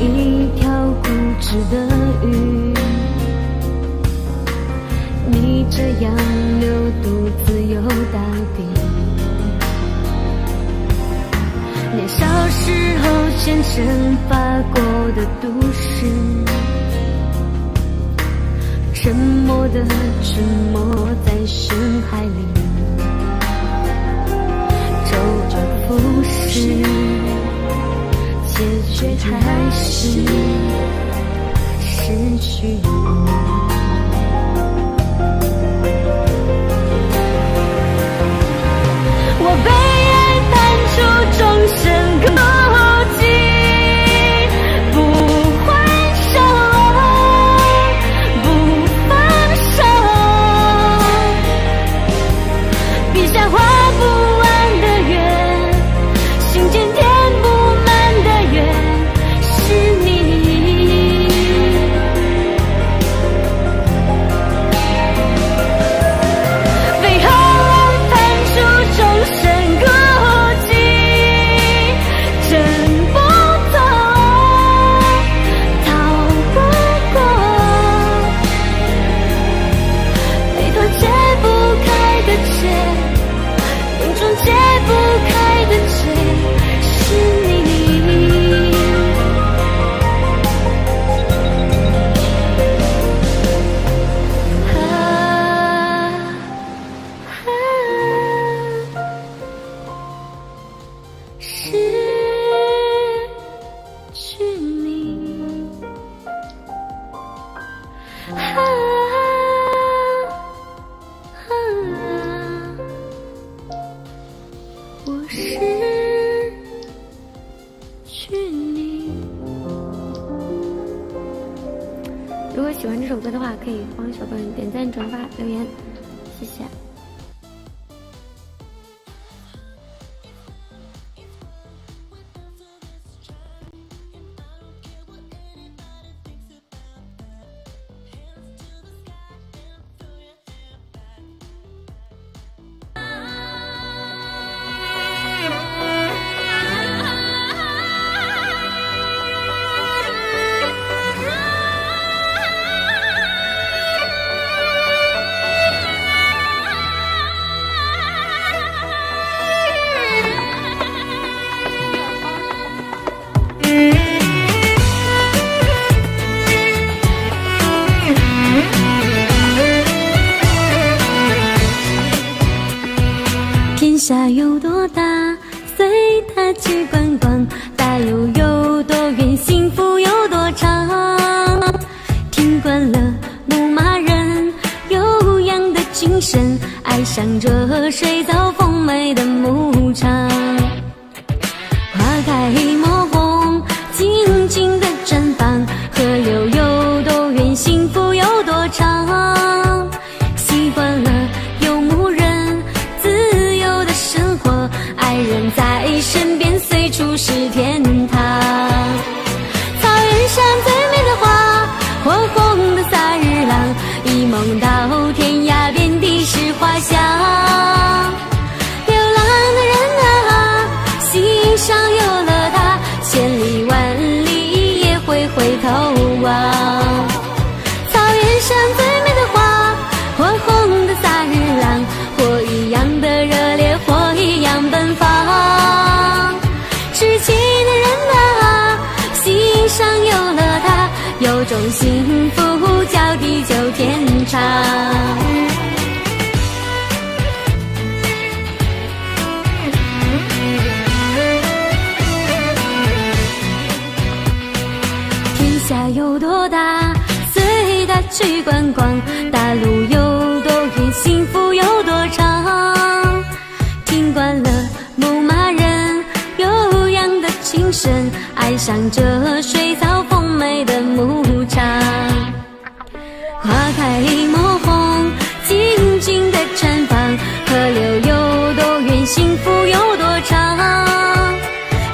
一条固执的鱼，逆着洋流独自游到底。年少时候虔诚发过的毒誓，沉默的沉没在深海里，周而复始。结局还是失去。你啊啊我失去你。如果喜欢这首歌的话可以帮小朋友点赞转发留言谢谢。天下有多大？随他去观光。大路有多远？幸福有多长？听惯了牧马人悠扬的琴声，爱上这水草丰美的牧场。红的萨日朗，一梦到天涯，遍地是花香。流浪的人啊，心上有了他，千里万里也会回头望。草原上最美的花，火红的萨日朗，火一样的热烈，火一样奔放。痴情的人啊，心上。有。有种幸福叫地久天长。天下有多大，随他去观光。大路有多远，幸福有多长。听惯了牧马人悠扬的琴声，爱上这水草。幸福有多长？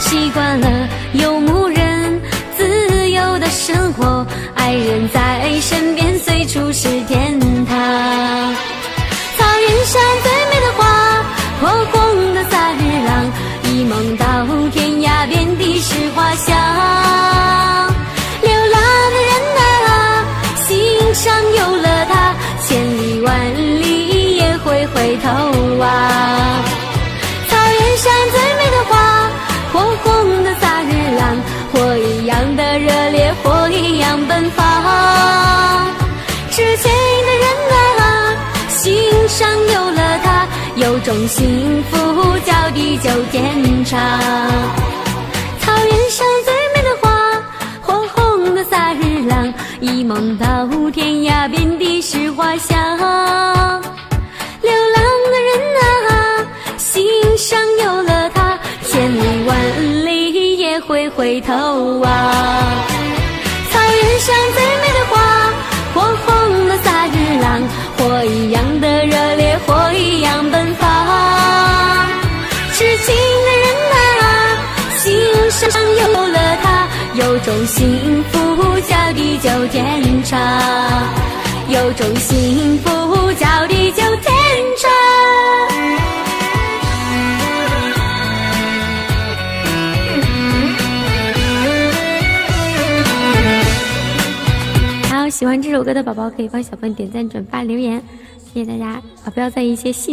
习惯了游牧人自由的生活，爱人在身边，随处是天堂。草原上最美的花，火红的萨日朗，一梦到天涯，遍地是花香。流浪的人啊，心上有了他，千里万里也会回头。种幸福叫地久天长。草原上最美的花，火红的萨日朗，一梦到天涯，遍地是花香。流浪的人啊，心上有了他，千里万里也会回头望。草原上最有种幸福叫地久天长，有种幸福叫地久天长。好，喜欢这首歌的宝宝可以帮小笨点赞、转发、留言，谢谢大家啊！不要在一些细。